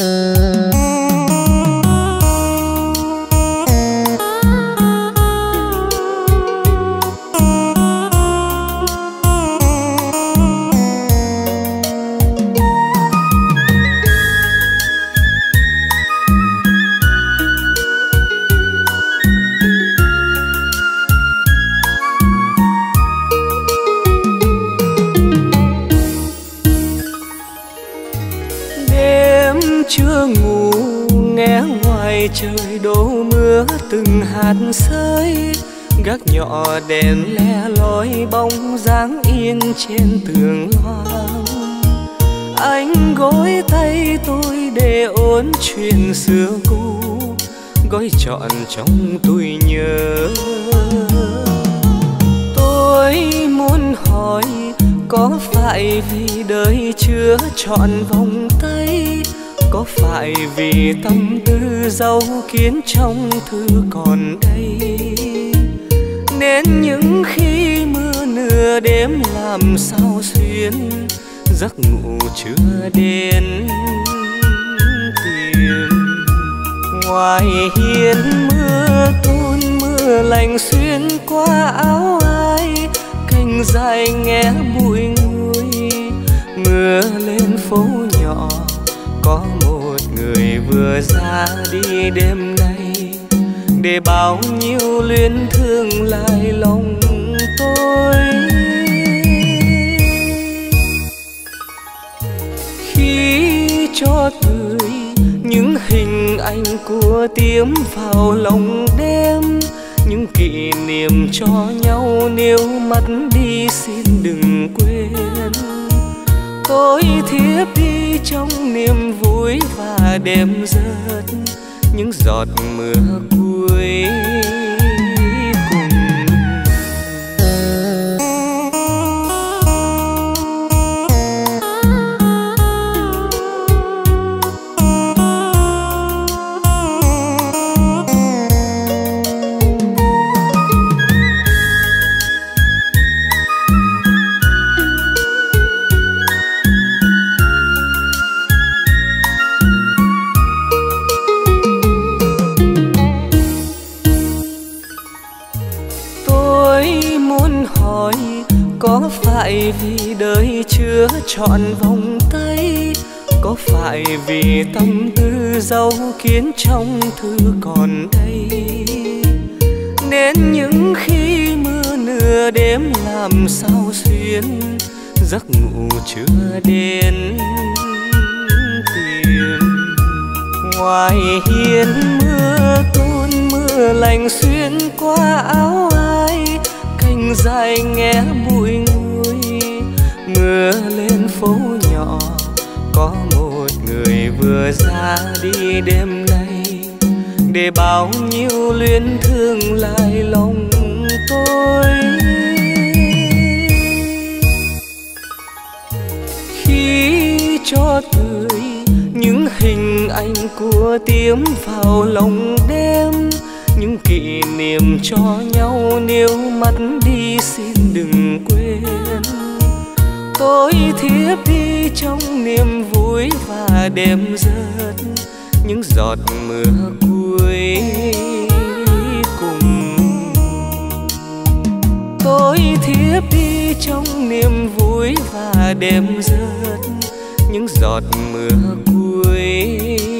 Uh... đèn le lói bóng dáng yên trên tường loang. Anh gối tay tôi để ôn chuyện xưa cũ, gói trọn trong tôi nhớ. Tôi muốn hỏi có phải vì đời chưa trọn vòng tay, có phải vì tâm tư dấu kiến trong thư còn đây? Nên những khi mưa nửa đêm làm sao xuyên giấc ngủ chưa đến tìm. Ngoài hiên mưa tuôn mưa lạnh xuyên qua áo ai, cành dài nghe bụi nguôi mưa lên phố nhỏ, có một người vừa ra đi đêm để bao nhiêu luyến thương lại lòng tôi. Khi cho cười những hình ảnh của tiếm vào lòng đêm, những kỷ niệm cho nhau nếu mất đi xin đừng quên. Tôi thiếp đi trong niềm vui và đêm rớt những giọt mưa quê có phải vì đời chưa trọn vòng tay? Có phải vì tâm tư dấu kiến trong thư còn đây? Nên những khi mưa nửa đêm làm sao xuyên, giấc ngủ chưa đến tìm. Ngoài hiên mưa tuôn mưa lạnh xuyên qua áo ai, cành dài nghe bụi mưa lên phố nhỏ, có một người vừa ra đi đêm nay. Để bao nhiêu luyến thương lại lòng tôi. Khi cho tươi những hình ảnh của tiếm vào lòng đêm, những kỷ niệm cho nhau nếu mất đi xin đừng quên tôi thiếp đi trong niềm vui và đêm rớt những giọt mưa cuối cùng. Tôi thiếp đi trong niềm vui và đêm rớt những giọt mưa cuối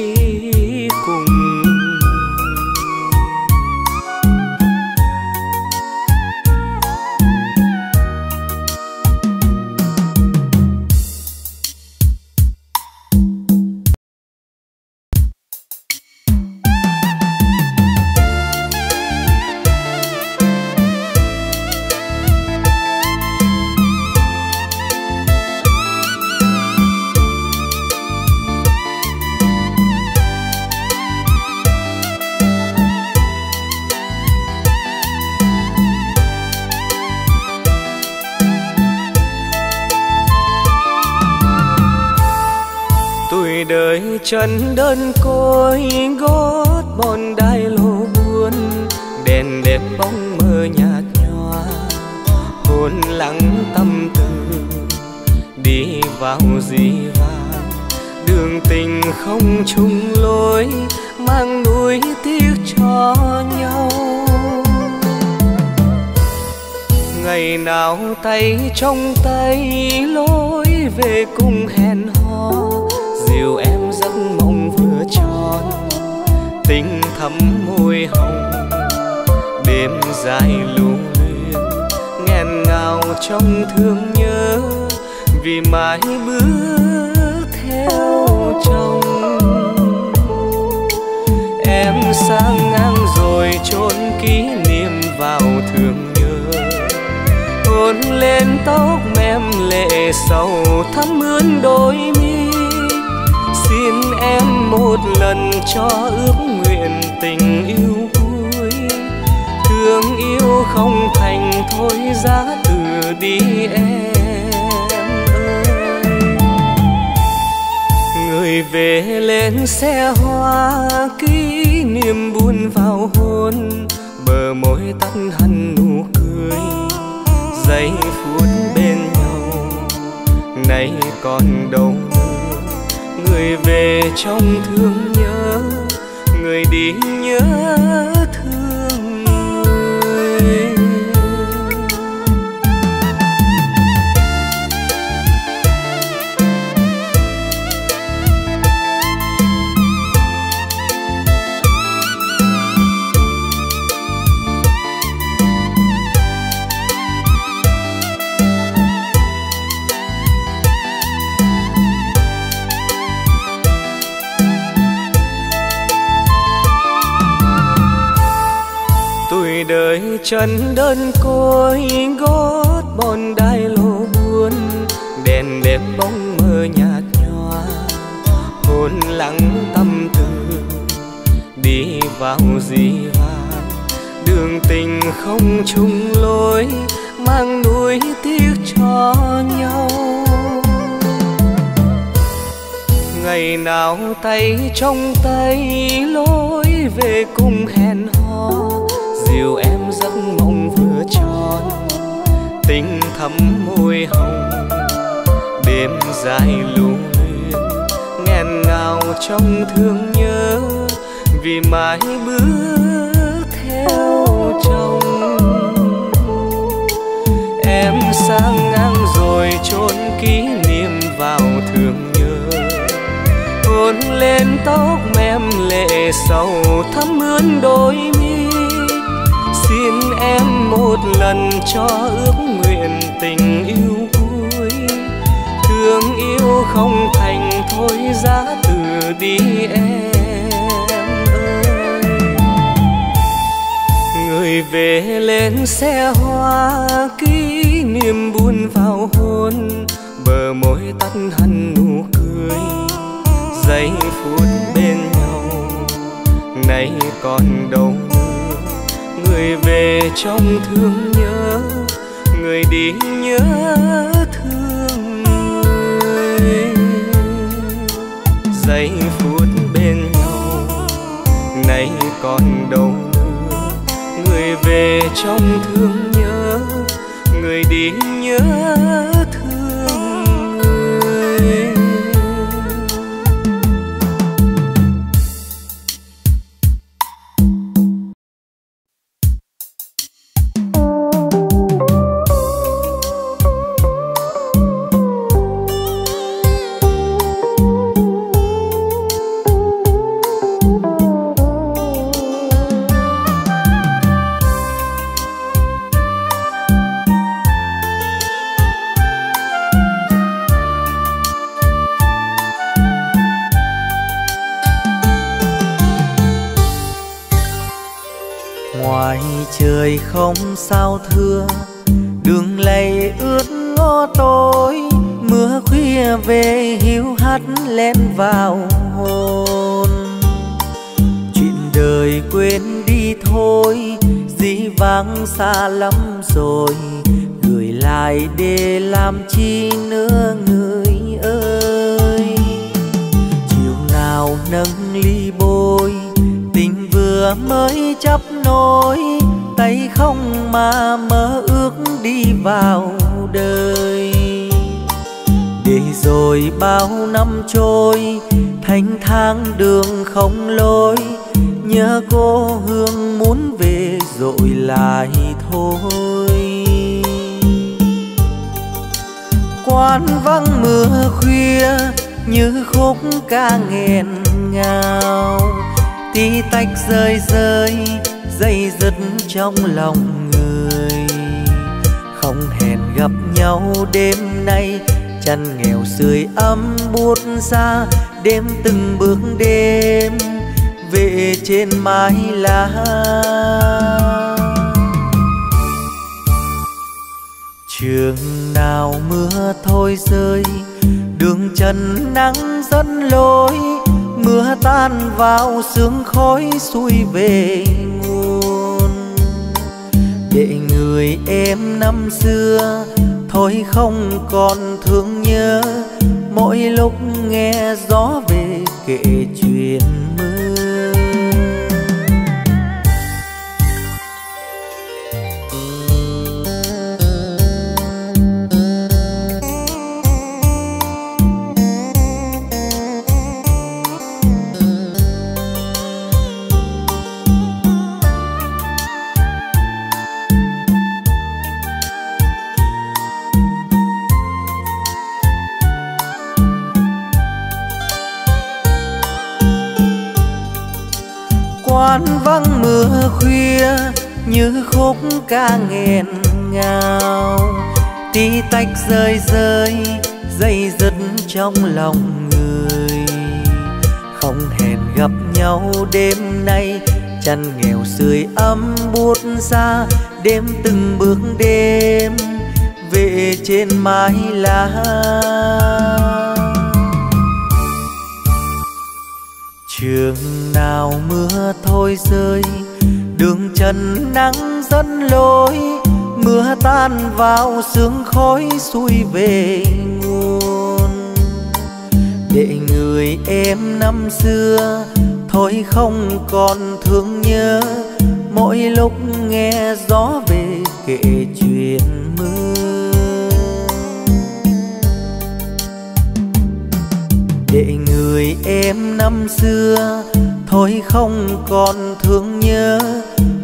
chân đơn côi gót bon đai lô buồn đèn đẹp bóng mơ nhạt nhòa. Hồn lắng tâm tư, đi vào gì vàng đường tình không chung lối, mang núi tiếc cho nhau. Ngày nào tay trong tay lối về cùng hè giấc mộng vừa tròn. Tình thắm môi hồng, đêm dài lưu luyến nghẹn ngào trong thương nhớ. Vì mãi bước theo chồng, em sang ngang rồi chôn kỷ niệm vào thương nhớ. Hôn lên tóc mềm lệ sầu thắm ướn đôi mi xin em một lần cho ước nguyện tình yêu cuối thương yêu không thành thôi, giá từ đi em người về lên xe hoa, kỷ niệm buồn vào hôn. Bờ môi tắt hẳn nụ cười, giây phút bên nhau. Nay còn đâu người về trong thương nhớ người đi nhớ. Trần chân đơn côi, gót bon đai lô buồn đèn đêm bóng mơ nhạt nhòa. Hồn lặng tâm tư, đi vào gì vàng đường tình không chung lối, mang nuối tiếc cho nhau. Ngày nào tay trong tay, lối về cùng hẹn hò dìu em giấc mộng vừa tròn, tình thắm môi hồng, đêm dài lưu luyến nghẹn ngào trong thương nhớ, vì mãi bước theo chồng. Em sang ngang rồi chôn kỷ niệm vào thương nhớ, hôn lên tóc mềm lệ sầu thắm ướn đôi em một lần cho ước nguyện tình yêu cuối thương yêu không thành thôi giá từ đi em ơi. Người về lên xe hoa, kỷ niệm buồn vào hôn. Bờ môi tắt hẳn nụ cười, giây phút bên nhau. Nay còn đâu người về trong thương nhớ, người đi nhớ thương người. Giây phút bên nhau, nay còn đâu nữa. Người về trong thương nhớ, người đi nhớ như khúc ca nghẹn ngào. Tí tách rơi rơi, dây dứt trong lòng người. Không hẹn gặp nhau đêm nay, chăn nghèo sưởi ấm buốt xa. Đêm từng bước đêm, về trên mái lá. Trường nào mưa thôi rơi đường trần nắng dẫn lối, mưa tan vào sương khói xuôi về nguồn. Để người em năm xưa, thôi không còn thương nhớ, mỗi lúc nghe gió về kể chuyện. Vắng mưa khuya, như khúc ca nghẹn ngào. Tí tách rơi rơi, dây dứt trong lòng người. Không hẹn gặp nhau đêm nay, chăn nghèo sưởi ấm buốt xa, đêm từng bước đêm, về trên mái lá. Trường nào mưa thôi rơi, đường trần nắng dẫn lối, mưa tan vào sương khói xuôi về nguồn. Để người em năm xưa thôi không còn thương nhớ, mỗi lúc nghe gió về kể người em năm xưa, thôi không còn thương nhớ.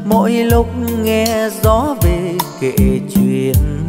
Mỗi lúc nghe gió về kể chuyện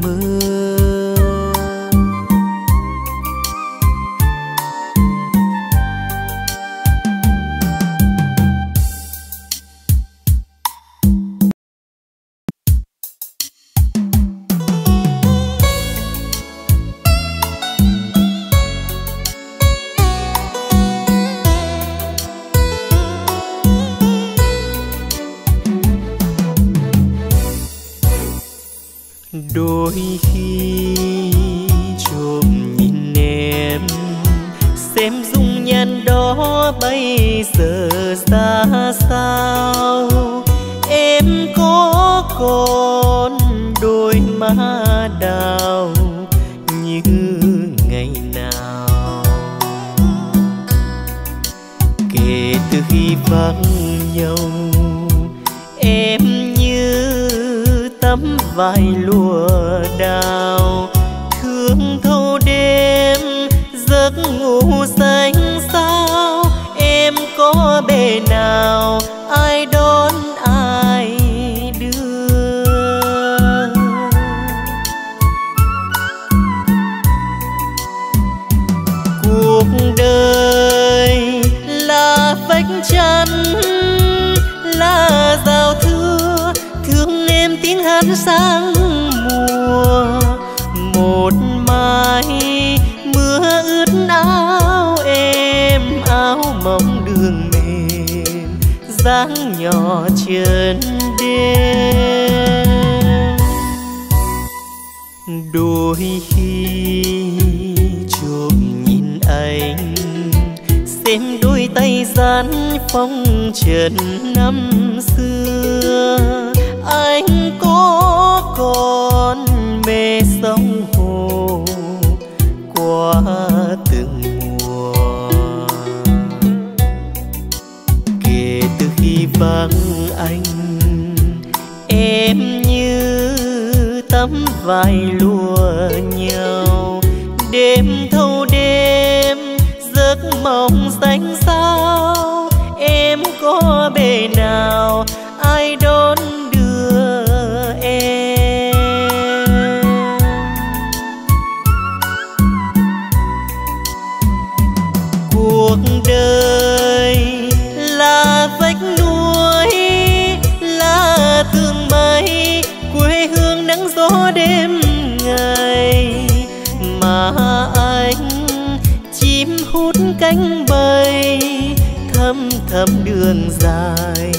thấm đường dài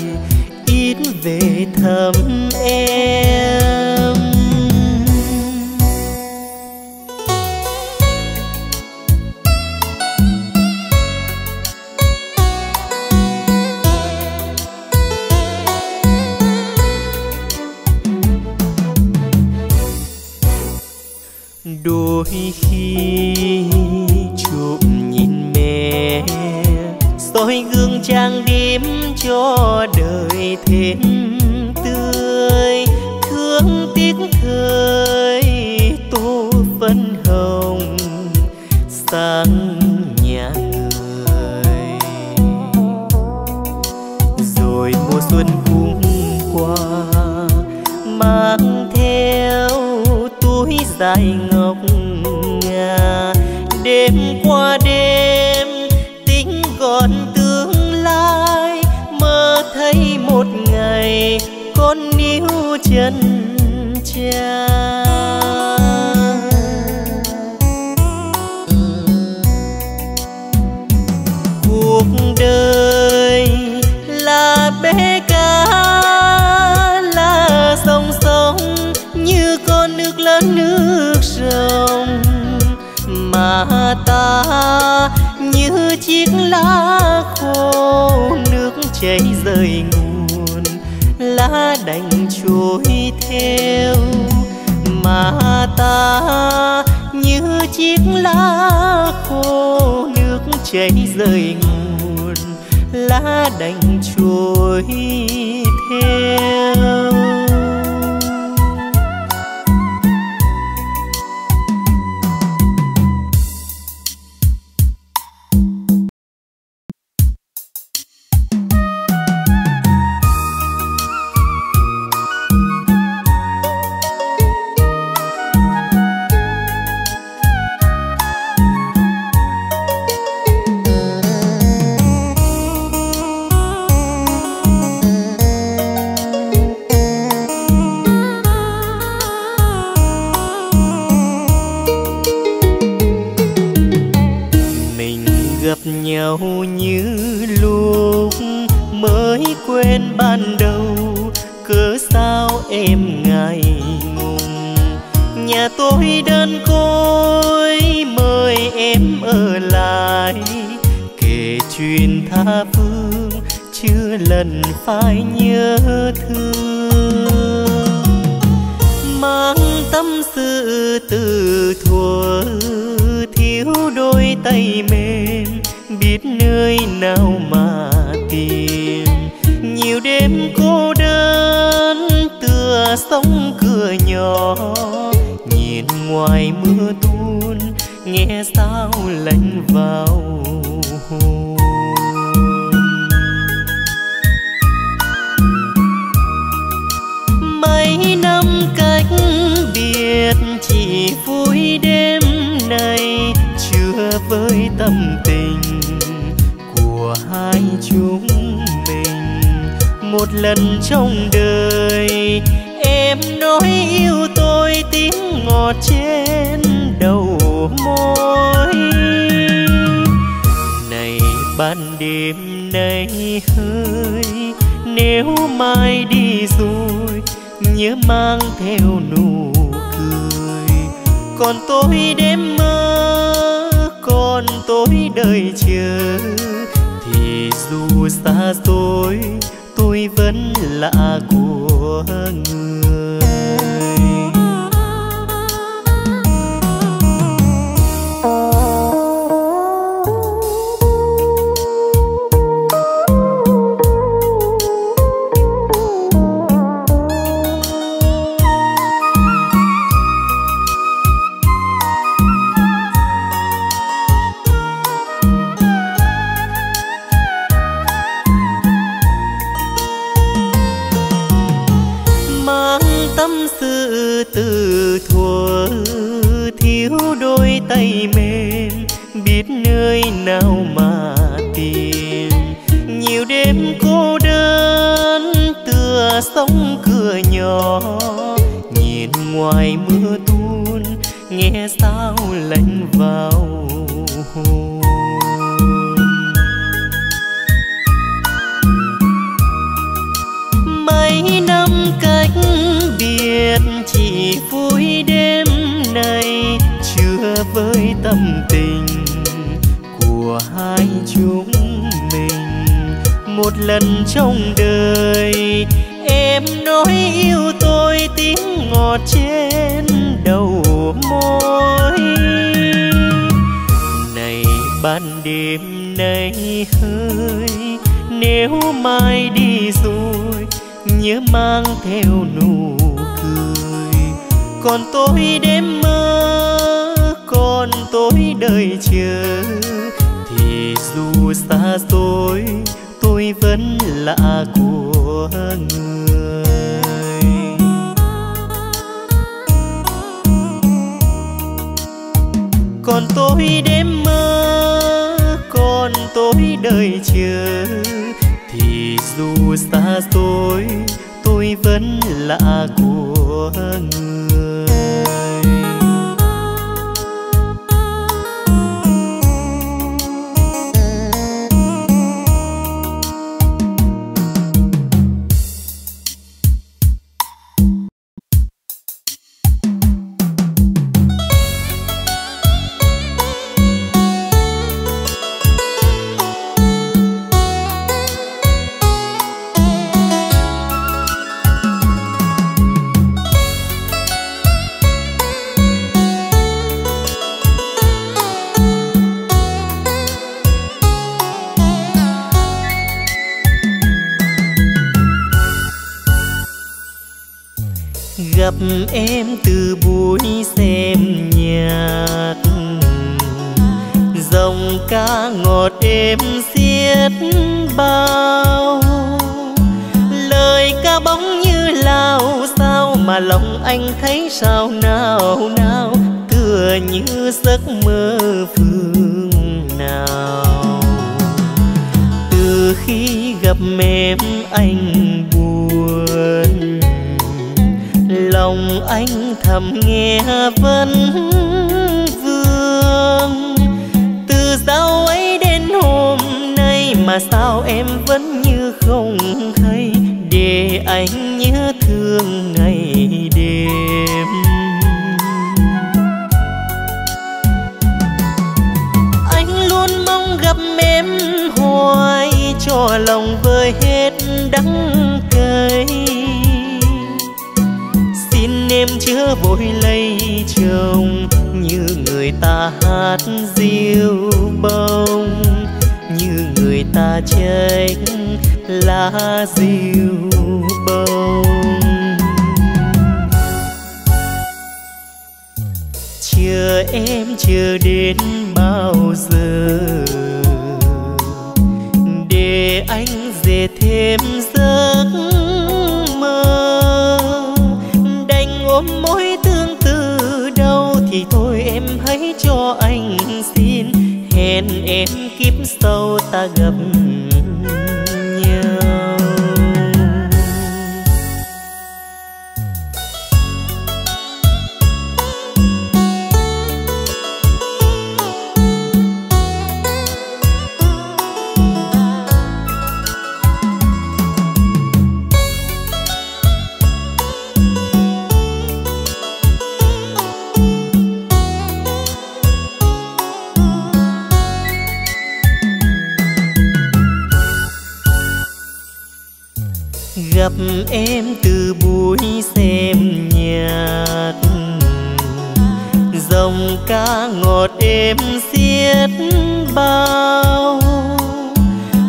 ít về thăm em. Gặp nhau như lúc mới quen ban đầu. Cớ sao em ngại ngùng? Nhà tôi đơn côi, mời em ở lại. Kể chuyện tha phương, chưa lần phải nhớ thương. Mang tâm sự từ thuở, thiếu đôi tay mềm biết nơi nào mà tìm. Nhiều đêm cô đơn, tựa sóng cửa nhỏ. Nhìn ngoài mưa tuôn, nghe sao lạnh vào hồn. Mấy năm cách biệt, chỉ vui đêm nay, chưa với tâm tình hai chúng mình một lần trong đời. Em nói yêu tôi tiếng ngọt trên đầu môi. Này ban đêm nay hơi, nếu mai đi rồi, nhớ mang theo nụ cười. Còn tôi đêm mơ, còn tôi đợi chờ dù xa xôi tôi vẫn là của người. Từ thuở, thiếu đôi tay mềm, biết nơi nào mà tìm. Nhiều đêm cô đơn, tựa sông cửa nhỏ, nhìn ngoài mưa tuôn, nghe sao lạnh vào chúng mình một lần trong đời. Em nói yêu tôi tiếng ngọt trên đầu môi. Này ban đêm nay hơi, nếu mai đi rồi, nhớ mang theo nụ cười. Còn tôi đêm mơ, còn tôi đợi chờ dù xa xôi tôi vẫn là của người. Còn tôi đêm mơ, còn tôi đợi chờ. Thì dù xa xôi tôi vẫn là của người. Anh buồn. Lòng anh thầm nghe vẫn vương. Từ sau ấy đến hôm nay mà sao em vẫn như không hay? Để anh nhớ thương ngày đêm. Cho lòng vơi hết đắng cay. Xin em chớ vội lấy chồng, như người ta hát diêu bông, như người ta trách lá diêu bông. Chờ em chờ đến bao giờ để anh về thêm giấc mơ. Đành ôm mối tương tư đâu thì thôi em hãy cho anh xin. Hẹn em kiếp sau ta gặp em từ buổi xem nhạc. Dòng ca ngọt êm xiết bao.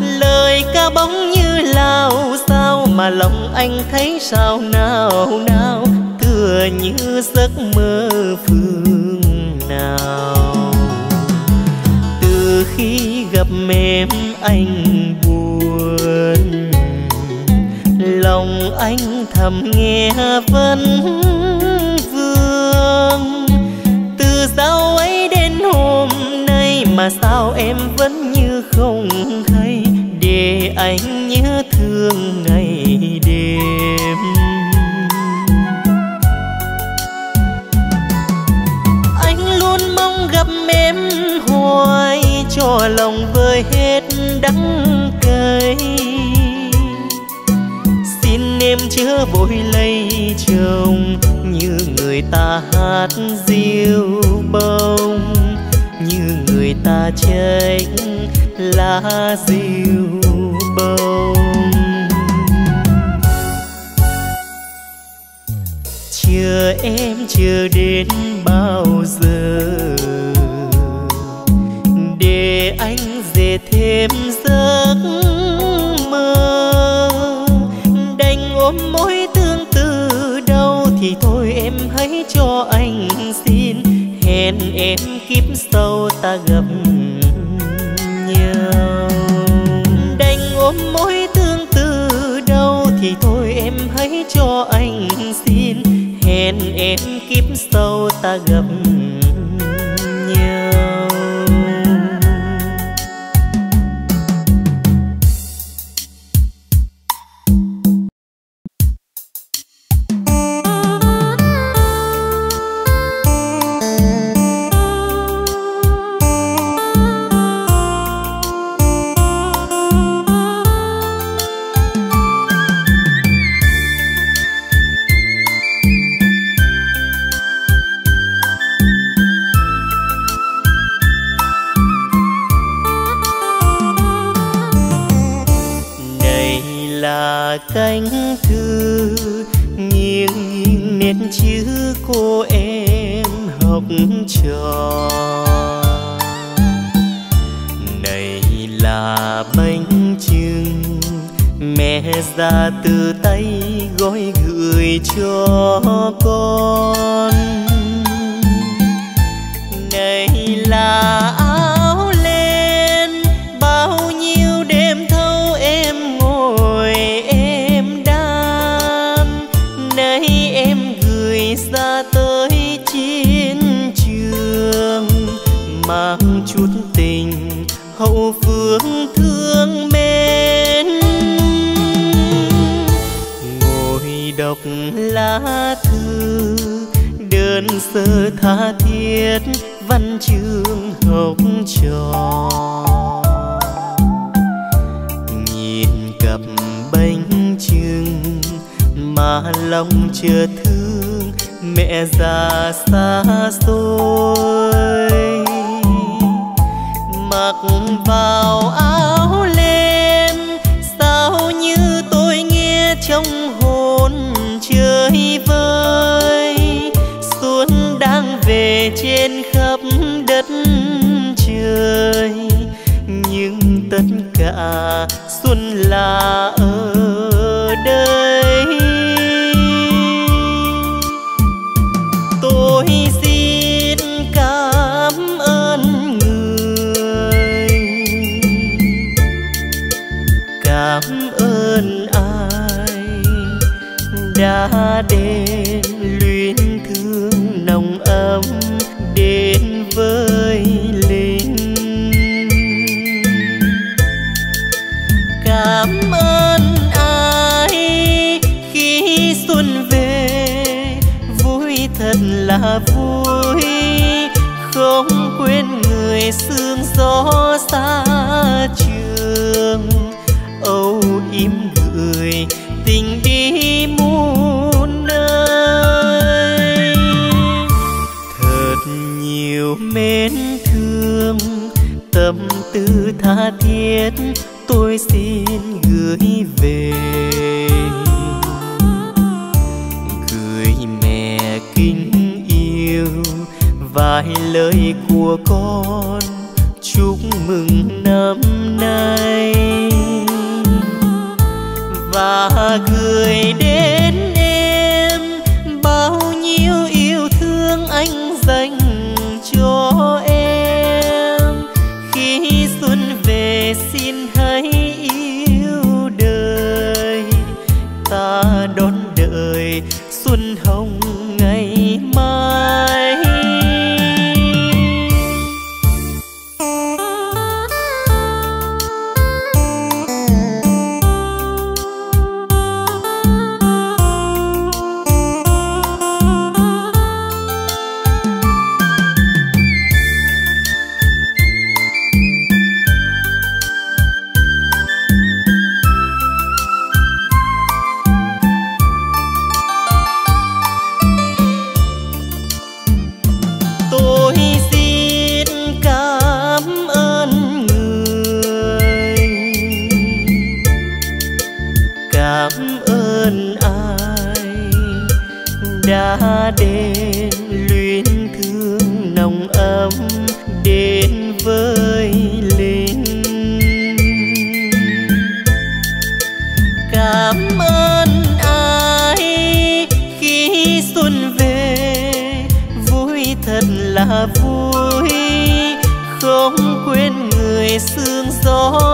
Lời ca bóng như lao, sao mà lòng anh thấy sao nào nào. Tựa như giấc mơ phương nào. Từ khi gặp em anh buồn lòng anh thầm nghe vấn vương. Từ sau ấy đến hôm nay mà sao em vẫn như không hay? Để anh nhớ thương ngày đêm. Anh luôn mong gặp em, hoài cho lòng vơi hết đắng em chưa vội lấy chồng như người ta hát diêu bông, như người ta tránh lá diêu bông. Chờ em chờ đến bao giờ, để anh về thêm giấc ôm mối tương tư đâu thì thôi em hãy cho anh xin. Hẹn em kiếp sau ta gặp nhau. Đành ôm mối tương tư đâu thì thôi em hãy cho anh xin. Hẹn em kiếp sau ta gặp nhau mẹ già xa xôi. Mặc vào áo len, sao như tôi nghe trong hồn chơi vơi. Xuân đang về trên khắp đất trời, nhưng tất cả xuân là ở đây. Đêm luyến thương nồng ấm đến với linh. Cảm ơn ai khi xuân về, vui thật là vui. Không quên người sương gió vài của con. Đến đền luyến thương nồng ấm đến với linh. Cảm ơn ai khi xuân về, vui thật là vui. Không quên người sương gió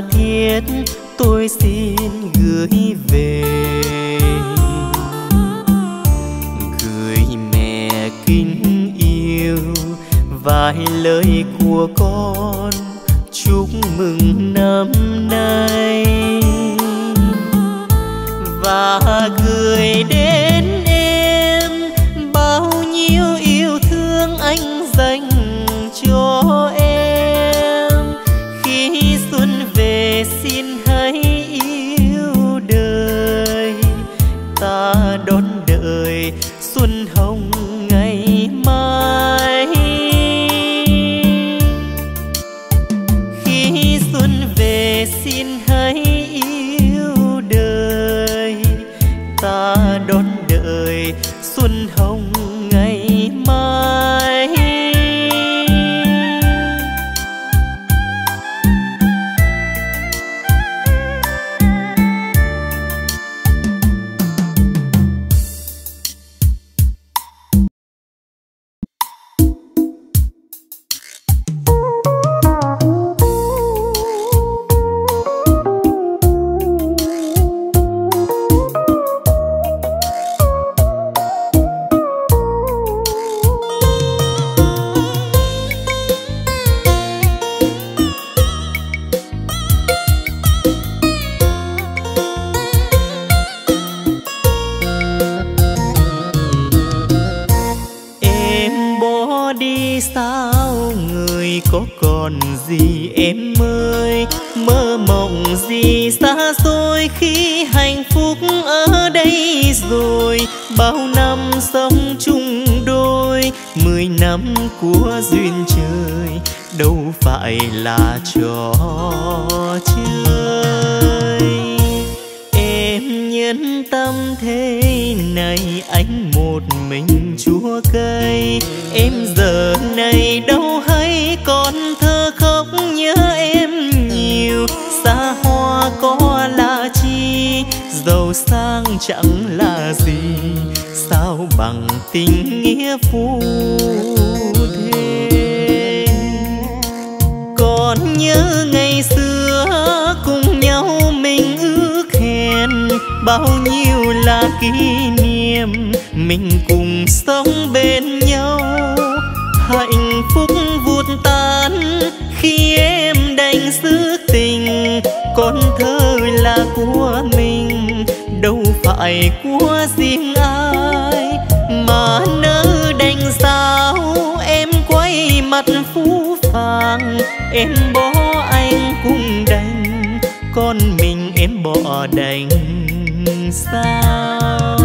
thiết tôi xin gửi về. Gửi mẹ kính yêu vài lời của con. Em ơi, mơ mộng gì xa xôi khi hạnh phúc ở đây rồi? Bao năm sống chung đôi, mười năm của duyên trời, đâu phải là trò chơi? Em nhân tâm thế này, anh một mình chúa cây. Em giờ này đâu hay sang chẳng là gì. Sao bằng tình nghĩa phu thế. còn nhớ ngày xưa cùng nhau mình ước hẹn, bao nhiêu là kỷ niệm, mình cùng sống bên nhau. Hạnh phúc vụt tan khi em đành giữ tình con thơ là của mình phải của riêng ai? Mà nỡ đành sao em quay mặt phú phàng? Em bỏ anh cũng đành, con mình em bỏ đành sao?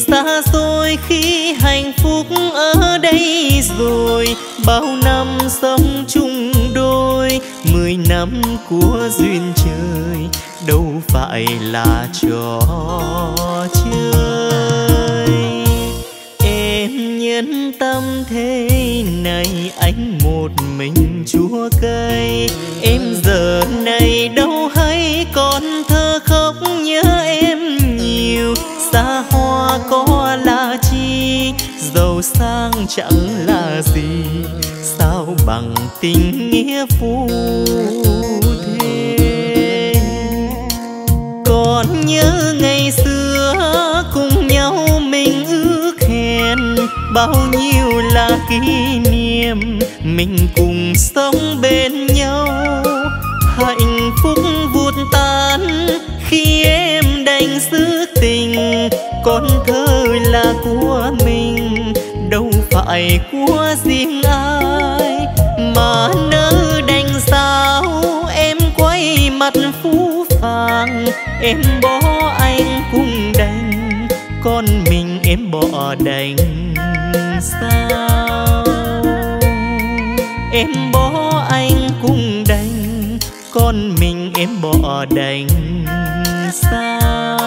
Xa xôi khi hạnh phúc ở đây rồi. Bao năm sống chung đôi, mười năm của duyên trời, đâu phải là trò chơi. Em nhân tâm thế này, anh một mình chúa cây. Em giờ này đâu hay còn thơ xa hoa có là chi, giàu sang chẳng là gì. Sao bằng tình nghĩa phu thế? Còn nhớ ngày xưa cùng nhau mình ước hẹn, bao nhiêu là kỷ niệm, mình cùng sống bên nhau. Hạnh phúc vụt tan khi em đành giữ tình con thơ là của mình, đâu phải của riêng ai. Mà nỡ đành sao em quay mặt phú phàng, em bỏ anh cũng đành, con mình em bỏ đành sao? Em bỏ anh cũng đành, con mình em bỏ đành sao?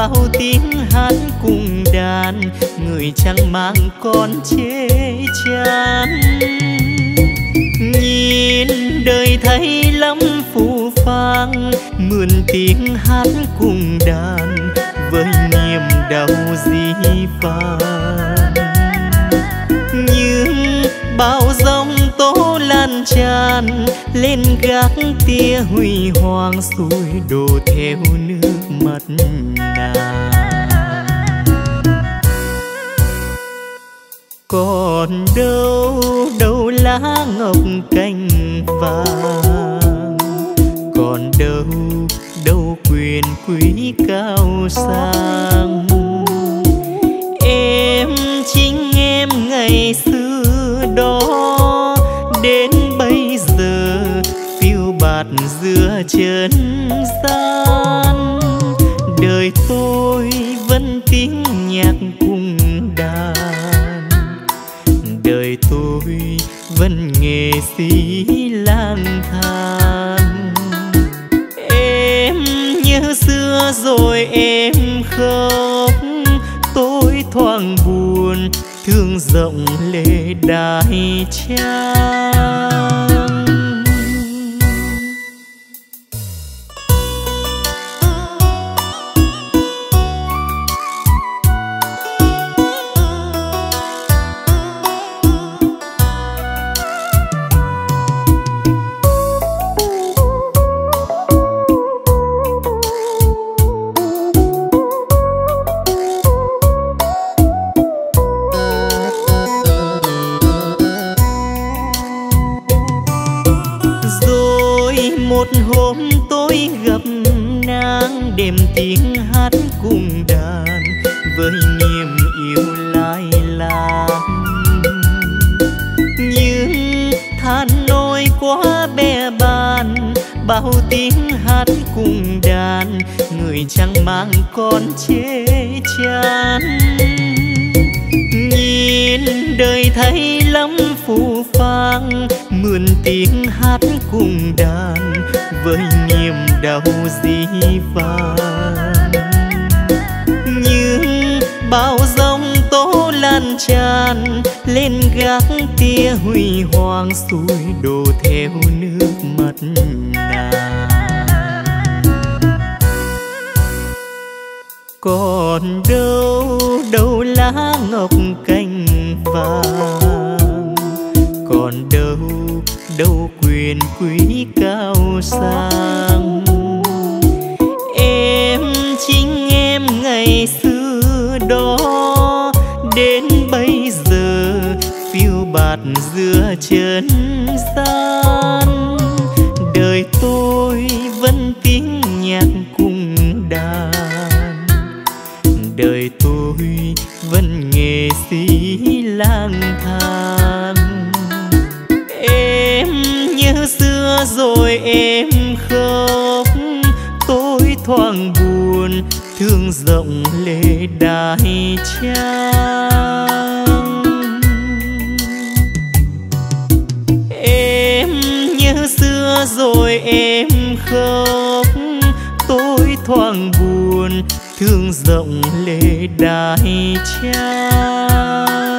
bao tiếng hát cùng đàn, người chẳng mang con chê chán. Nhìn đời thấy lắm phù phang mượn tiếng hát cùng đàn, với niềm đau dĩ phai nhưng bao dòng tố lan tràn, lên gác tia huy hoàng xuôi đồ theo nước mất nàng còn đâu đâu lá ngọc cành vàng. Còn đâu đâu quyền quý cao sang. Em chính em ngày xưa đó, đến bây giờ, phiêu bạt giữa trần gian đời tôi vẫn tiếng nhạc cùng đàn. Đời tôi vẫn nghệ sĩ lang thang. Em như xưa rồi em khóc. Tôi thoáng buồn, thương rộng lệ đại trang. thêm tiếng hát cùng đàn, với niềm yêu lai lạc những than nôi quá bè bàn, bao tiếng hát cùng đàn, người chẳng mang con chê chán. Nhìn đời thấy lắm phù phang mượn tiếng hát cùng đàn với niềm đau dĩ vãng, nhưng bao giông tố lan tràn lên gác tia huy hoàng xuôi đổ theo nước mắt nàng. Còn đâu đâu lá ngọc cành vàng? Còn đâu đâu quyền quý sang em chính em ngày xưa đó, đến bây giờ phiêu bạt giữa chân gian. Đời tôi vẫn tiếng nhạc cùng đàn. Đời tôi vẫn nghệ sĩ lang thang rồi em khóc. Tôi thoáng buồn, thương rộng lệ đài trang. Em nhớ xưa rồi em khóc. Tôi thoáng buồn, thương rộng lệ đài trang.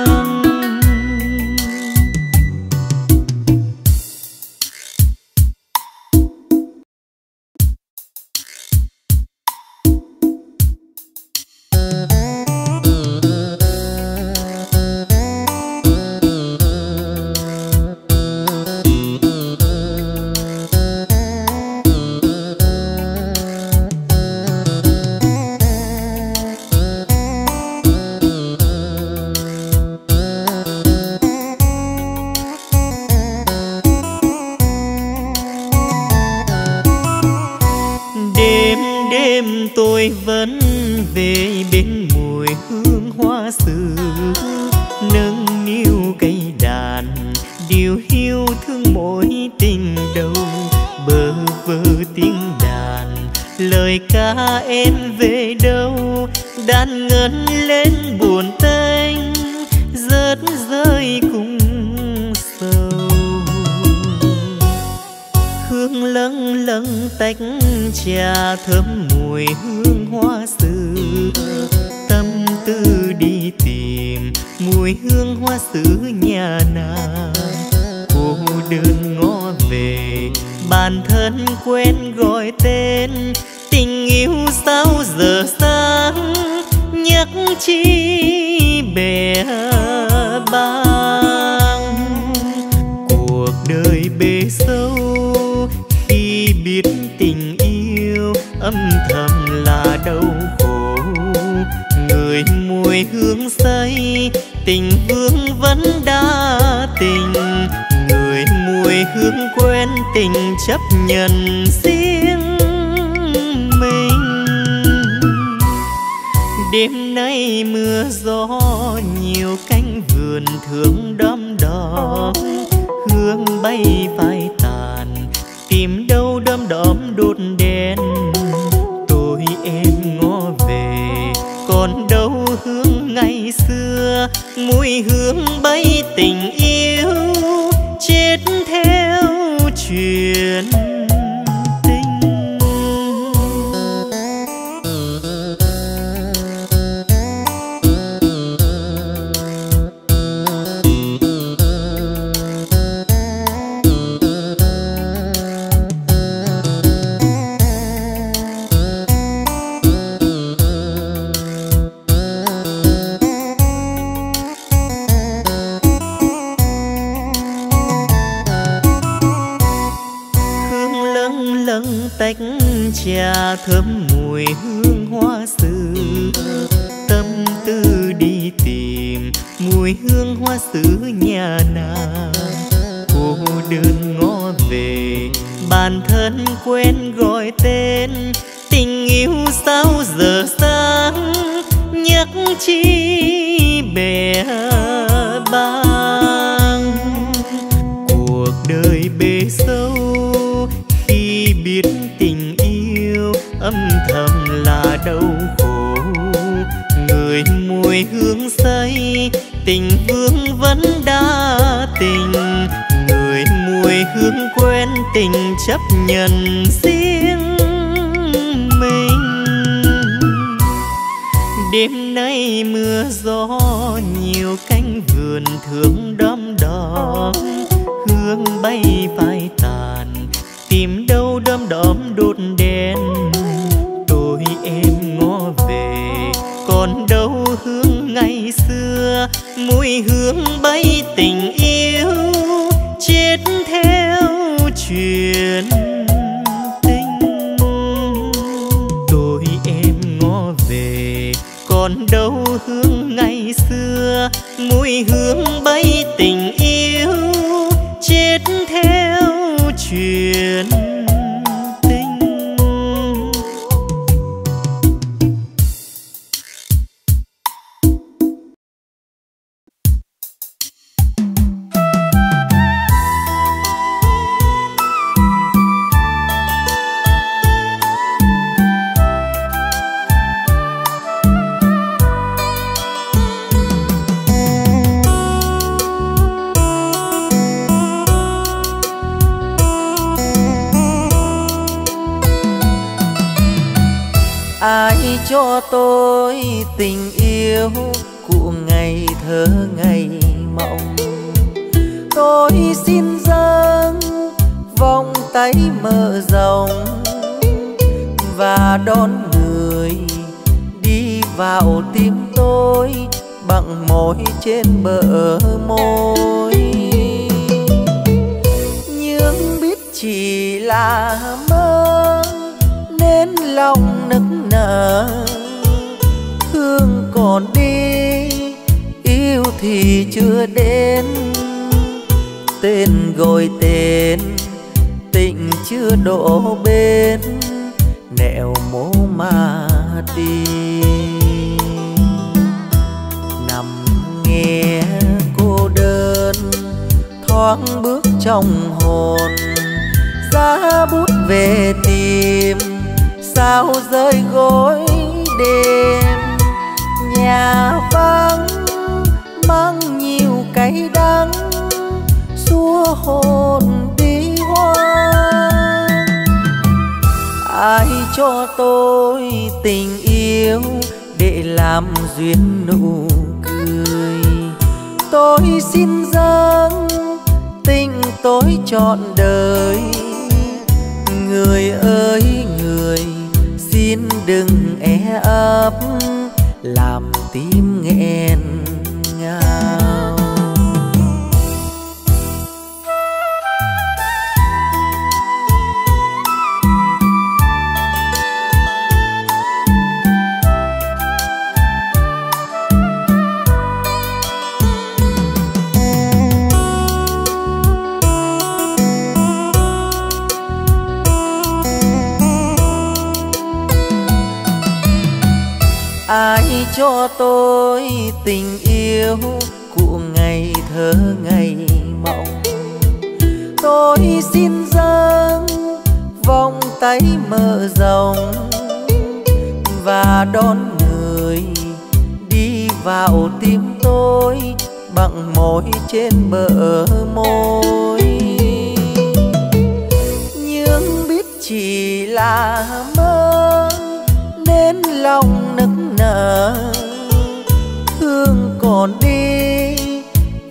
Lời em về đâu? Đàn ngân lên buồn tênh, rớt rơi cùng sầu. Hương lâng lâng tách trà thơm mùi hương hoa xưa tâm tư đi tìm mùi hương hoa xứ nhà nàng. Cô đơn ngó về bản thân quên gọi tên yêu sao giờ sáng nhắc chi bè bang cuộc đời bề sâu, khi biết tình yêu, âm thầm là đau khổ. Người mùi hương say, tình vương vẫn đa tình. Người mùi hương quen tình chấp nhận riêng. Đêm nay mưa gió, nhiều cánh vườn thương đom đóm hương bay phai tàn, tìm đâu đom đóm đốt đèn. Tôi em ngó về, còn đâu hương ngày xưa. Mùi hương bay tình yêu, chết theo truyền thơm mùi hương hoa xưa tâm tư đi tìm mùi hương hoa xứ nhà nàng. Cô đơn ngó về bản thân quên gọi tên. Tình yêu sao giờ sáng, nhắc chi bè bang cuộc đời bên đau khổ. Người mùi hương say, tình vương vẫn đa tình. Người mùi hương quen tình chấp nhận riêng mình. Đêm nay mưa gió, nhiều cánh vườn thương đom đóm hương bay vai tàn, tìm đâu đom đóm đốt đèn. Mùi hương bay tình yêu chết theo truyền tình. Tôi em ngó về, còn đâu hương ngày xưa. Mùi hương bay tình yêu chết theo truyền cho tôi tình yêu của ngày thơ ngày mộng. Tôi xin dâng vòng tay mở rộng và đón người đi vào tim tôi bằng môi trên bờ môi. Nhưng biết chỉ là mơ nên lòng nức nở thương còn đi, yêu thì chưa đến. Tên gọi tên, tình chưa đổ bên. Nẻo mố mà đi. Nằm nghe cô đơn, thoáng bước trong hồn. Ra bút về tìm sao rơi gối đêm? Nhà vắng, mang nhiều cay đắng, xua hồn đi hoa ai cho tôi tình yêu để làm duyên nụ cười? Tôi xin dâng tình tôi trọn đời. Người ơi, người xin đừng e ấp làm tim nghẹn. Cho tôi tình yêu của ngày thơ ngày mộng. Tôi xin dâng vòng tay mở rộng và đón người đi vào tim tôi bằng môi trên bờ môi. Nhưng biết chỉ là mơ nên lòng nức nở còn đi,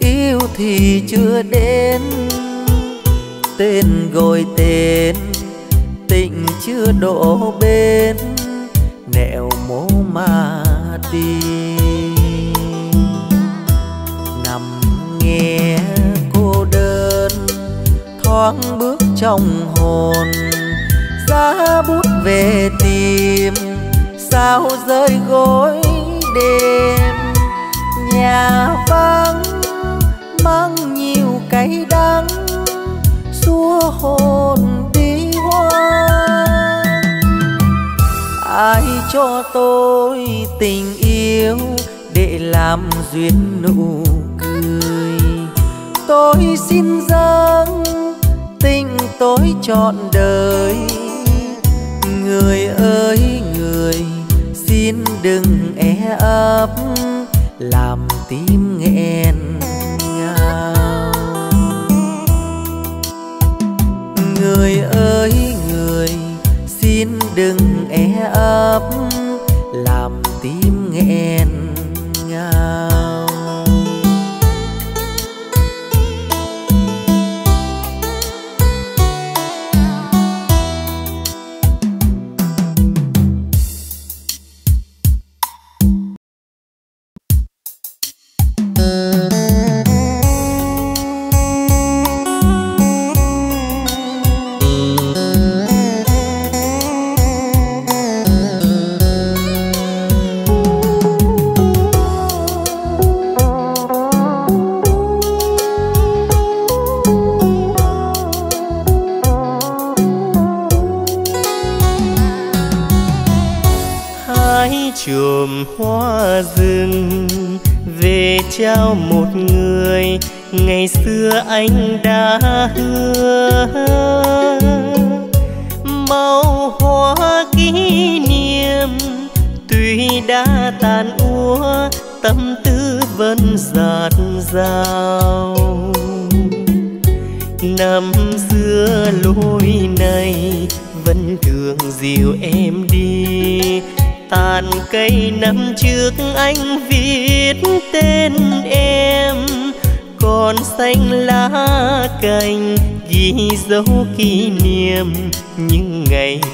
yêu thì chưa đến. Tên gọi tên, tình chưa đổ bên. Nẻo mố mà đi. Nằm nghe cô đơn, thoáng bước trong hồn. Ra bút về tìm, sao rơi gối đêm? Nhà vắng, mang nhiều cay đắng, xua hồn đi hoa ai cho tôi tình yêu để làm duyên nụ cười? Tôi xin dâng tình tôi trọn đời. Người ơi, người xin đừng e ấp làm tim nghẹn ngào. Người ơi, người, xin đừng e ấp, làm tim nghẹn ngào.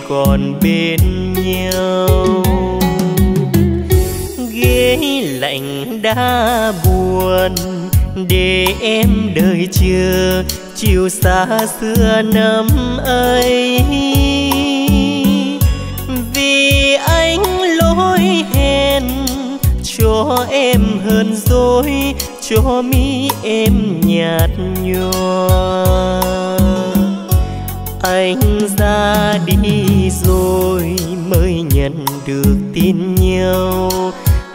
Còn bên nhau ghế lạnh đã buồn, để em đợi chờ chiều xa xưa năm ấy. Vì anh lỗi hẹn, cho em hơn dối, cho mi em nhạt nhòa anh ra đi rồi mới nhận được tin nhau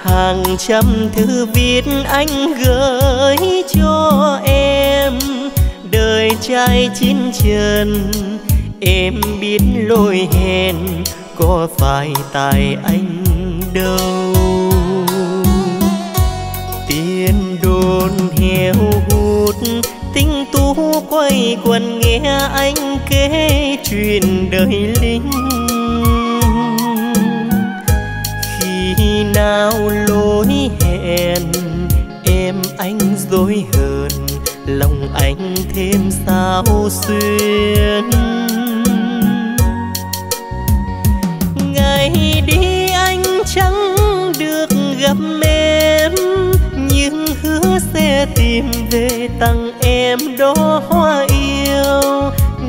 hàng trăm thư viết anh gửi cho em, đời trai chín trần em biết lỗi hẹn có phải tại anh đâu. Tiền đồn heo hú tú quay quần nghe anh kể chuyện đời lính. Khi nào lối hẹn em anh dối hờn, lòng anh thêm sao xuyên ngày đi sẽ tìm về tặng em đó hoa yêu.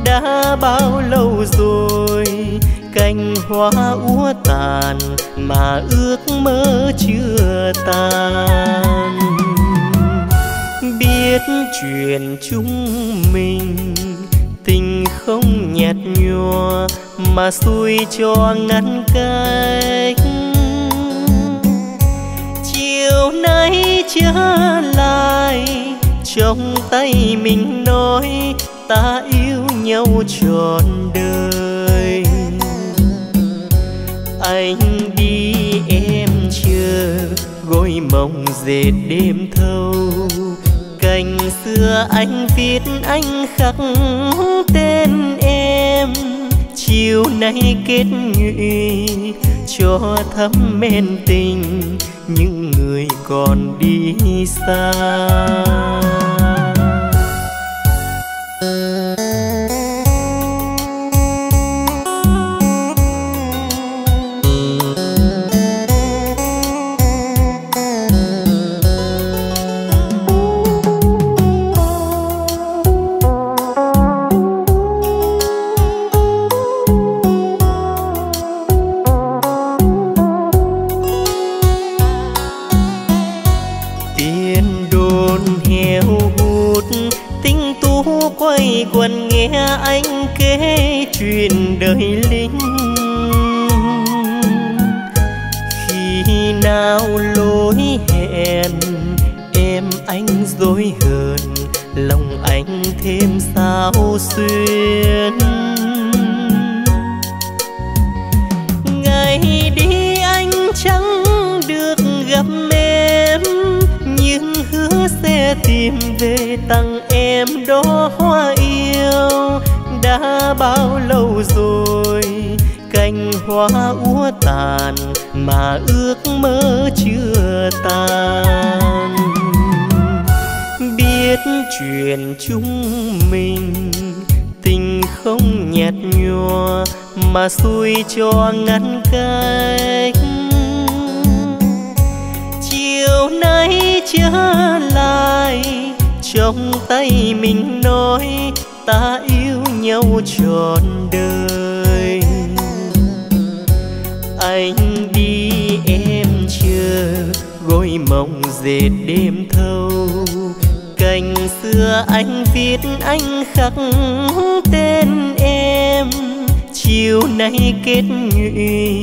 Đã bao lâu rồi, cành hoa úa tàn mà ước mơ chưa tàn biết chuyện chúng mình, tình không nhạt nhòa mà xui cho ngăn cách. Chiều nay trở lại. Trong tay mình nói, ta yêu nhau trọn đời. Anh đi, em chờ gối mộng dệt đêm thâu. Cành xưa anh viết, anh khắc tên em. Chiều nay kết nhụy cho thắm men tình những người còn đi xa. Dối hờn, lòng anh thêm sao xuyên. Ngày đi anh chẳng được gặp em, nhưng hứa sẽ tìm về tặng em đó hoa yêu. Đã bao lâu rồi, cành hoa úa tàn mà ước mơ chưa tàn? Biết chuyện chúng mình. Tình không nhạt nhòa mà xui cho ngăn cách. Chiều nay trở lại, trong tay mình nói, ta yêu nhau trọn đời. Anh đi, em chờ, gối mộng dệt đêm thâu cành xưa anh viết anh khắc tên em. Chiều nay kết nhụy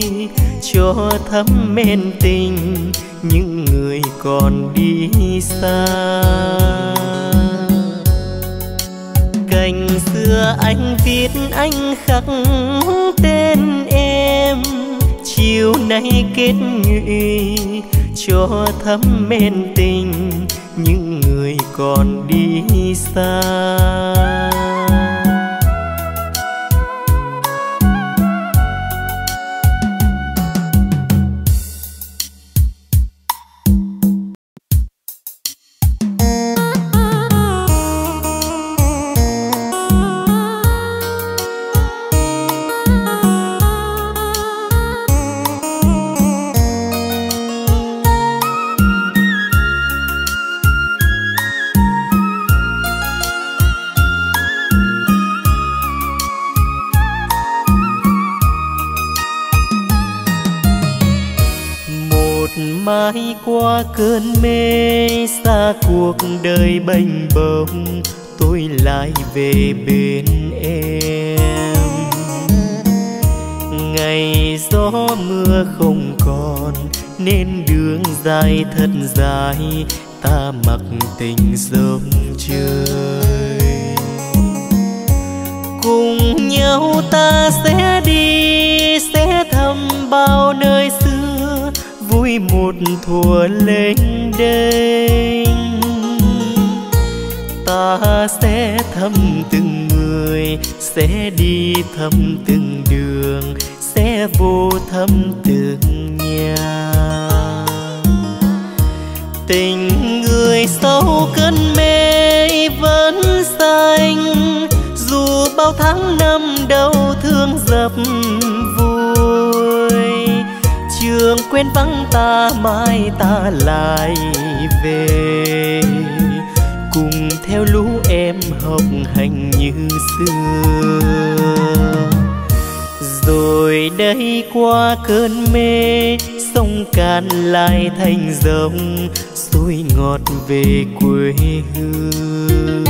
cho thắm men tình, những người còn đi xa. Cành xưa anh viết anh khắc tên em. Chiều nay kết nhụy cho thắm men tình những người còn đi xa. Đời bênh bông tôi lại về bên em. Ngày gió mưa không còn, nên đường dài thật dài, ta mặc tình giống trời. Cùng nhau ta sẽ đi, sẽ thăm bao nơi xưa, vui một thuở lênh đênh ta sẽ thăm từng người, sẽ đi thăm từng đường, sẽ vô thăm từng nhà. Tình người sau cơn mê vẫn xanh, dù bao tháng năm đau thương dập vui trường quên vắng ta, mai ta lại về. Hành như xưa. Rồi đây qua cơn mê, sông cạn lại thành dòng suối ngọt về quê hương.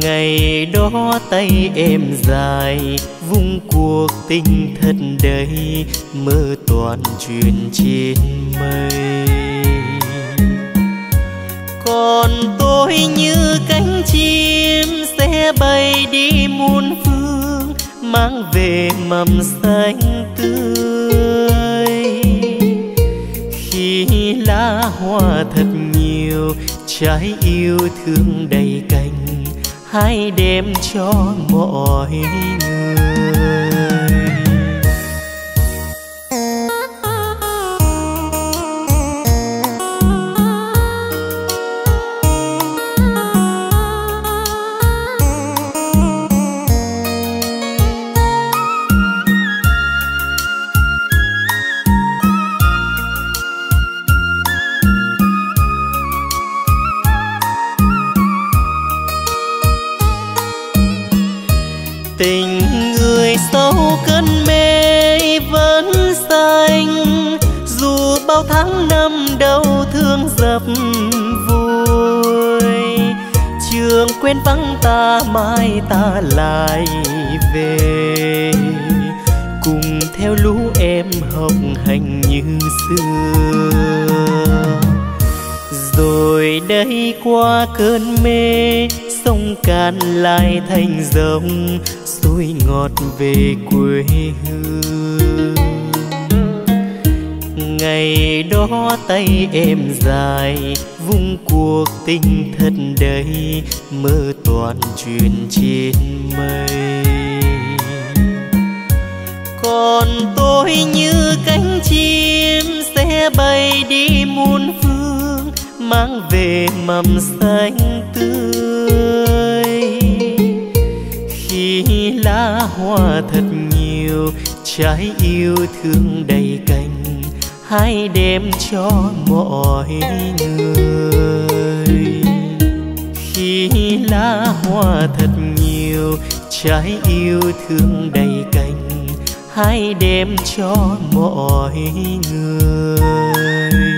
Ngày đó tay em dài, vung cuộc tình thật đầy, mơ toàn chuyện trên mây còn tôi như cánh chim sẽ bay đi muôn phương, mang về mầm xanh tươi. Khi lá hoa thật nhiều, trái yêu thương đầy cành hãy đem cho mọi người. Ta, mai ta lại về. Cùng theo lũ em học hành như xưa. Rồi đây qua cơn mê, sông cạn lại thành dòng, suối ngọt về quê hương ngày đó tay em dài, vung cuộc tình thật đầy, mơ toàn chuyện trên mây. Còn tôi như cánh chim sẽ bay đi muôn phương, mang về mầm xanh tươi. Khi lá hoa thật nhiều, trái yêu thương đầy cành hãy đem cho mọi người. Khi lá hoa thật nhiều, trái yêu thương đầy cành hãy đem cho mọi người.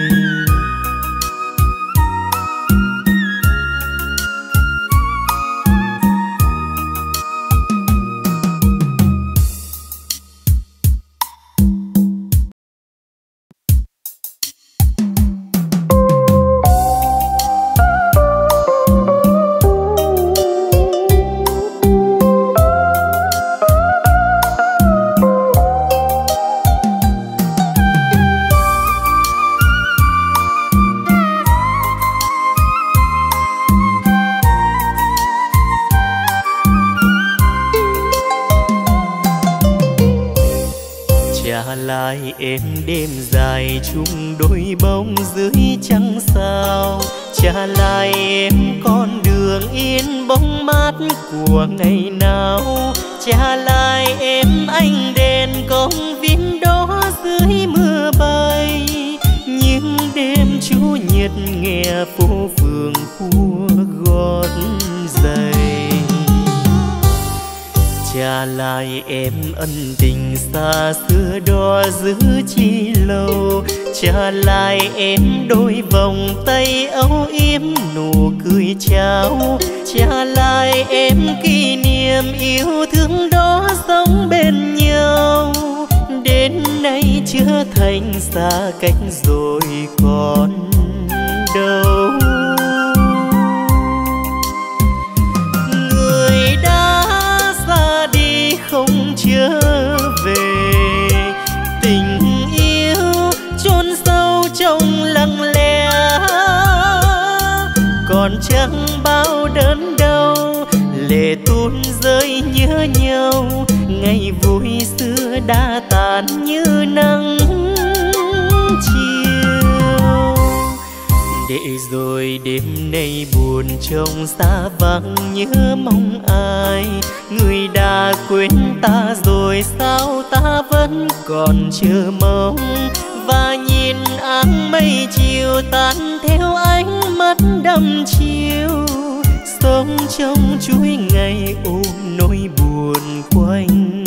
one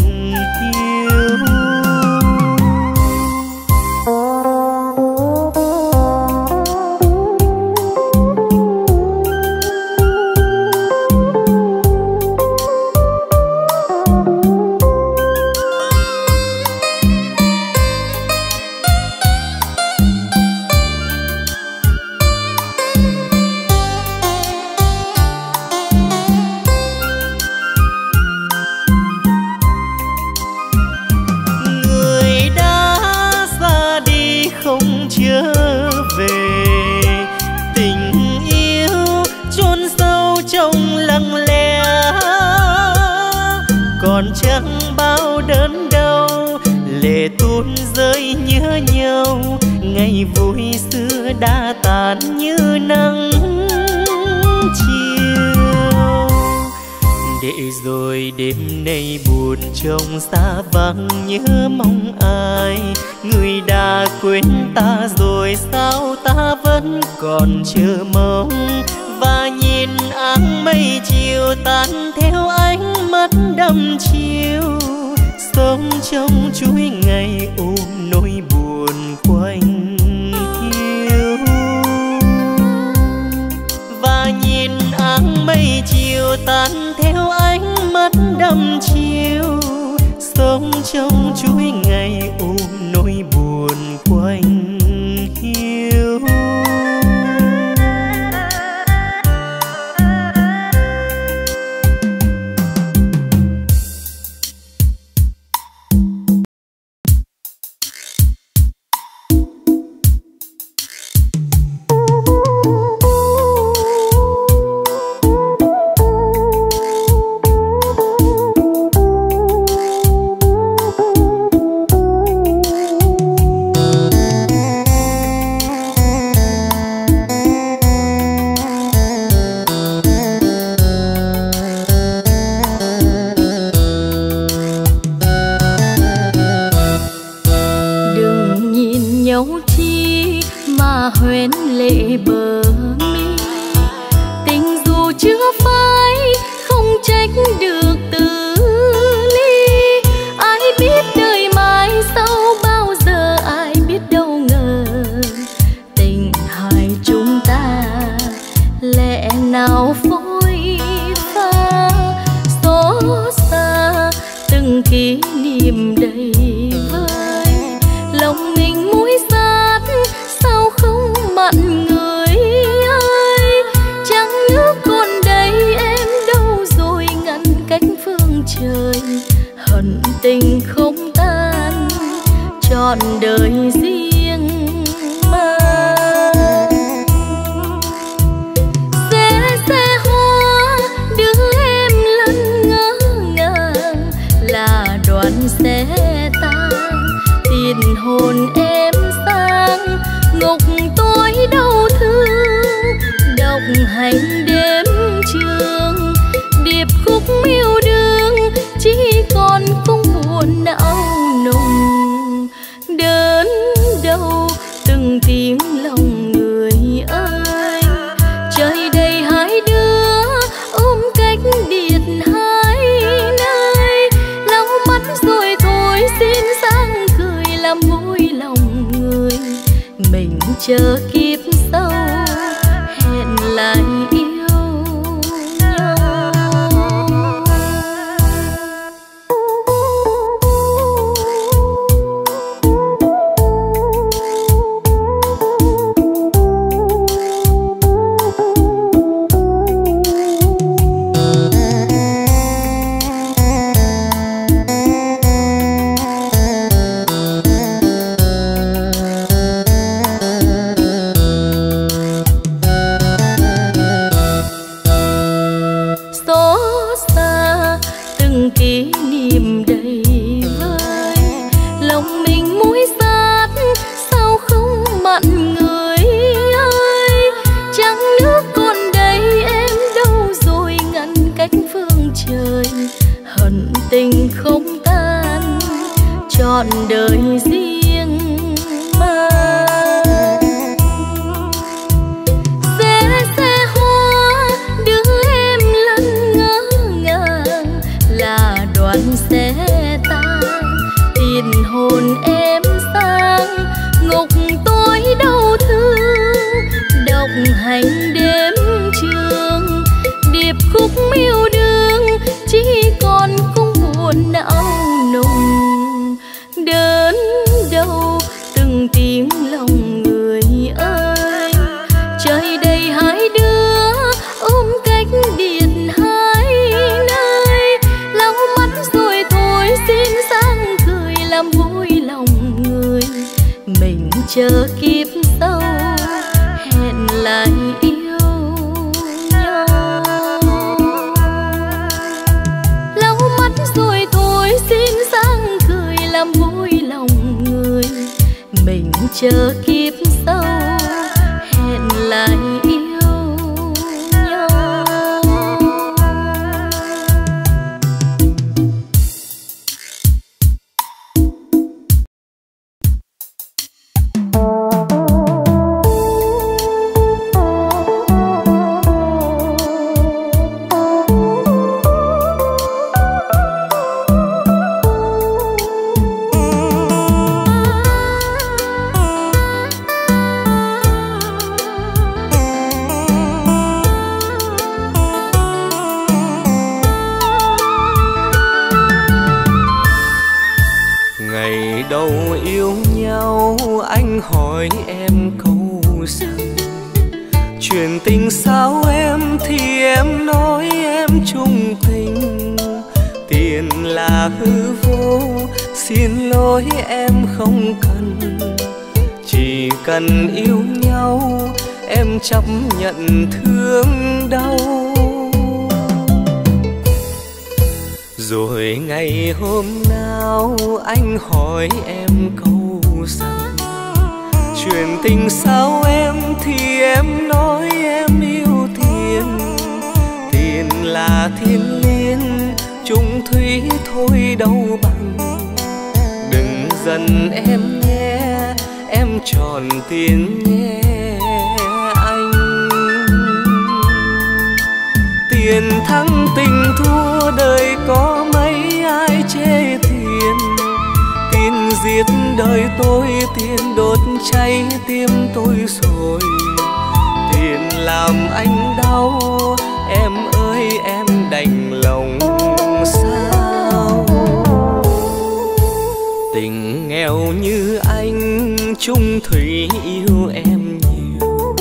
chung thủy yêu em nhiều.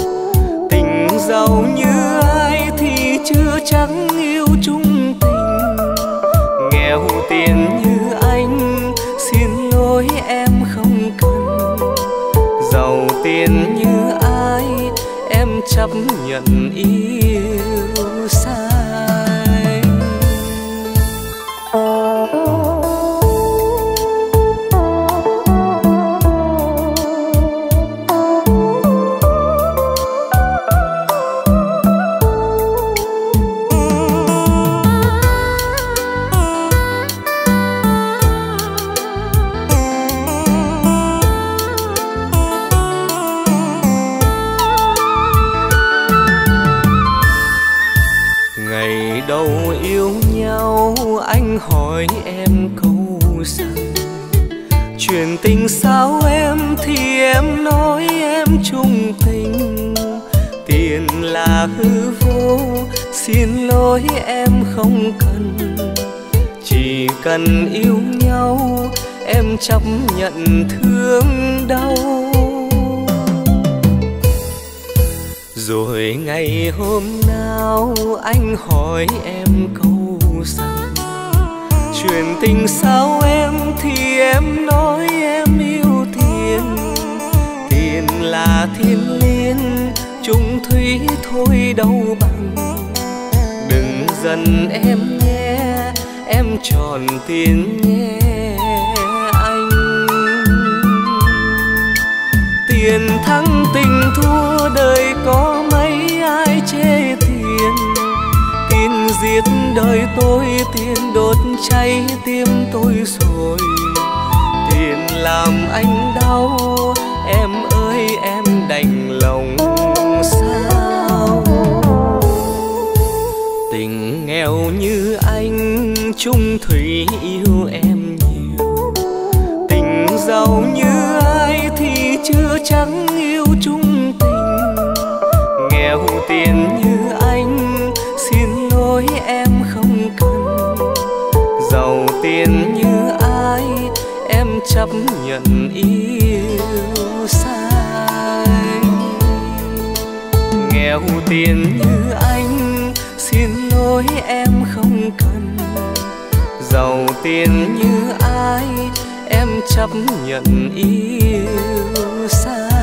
Tình giàu như ai thì chưa chắc yêu chung tình. Nghèo tiền như anh, xin lỗi em không cần. Giàu tiền như ai, em chấp nhận yêu. Chấp nhận thương đau. Rồi ngày hôm nào anh hỏi em câu rằng, chuyện tình sao em thì em nói em yêu tiền tiền là thiên liên, chung thủy thôi đâu bằng. Đừng dần em nhé, em tròn tiền nhé. Tiền thắng tình thua đời có mấy ai chê tiền? Tiền giết đời tôi, tiền đốt cháy tim tôi rồi. Tiền làm anh đau, em ơi, em đành lòng. Tiền như ai, em chấp nhận yêu sai. Nghèo tiền như anh, xin lỗi em không cần. Giàu tiền như ai, em chấp nhận yêu sai.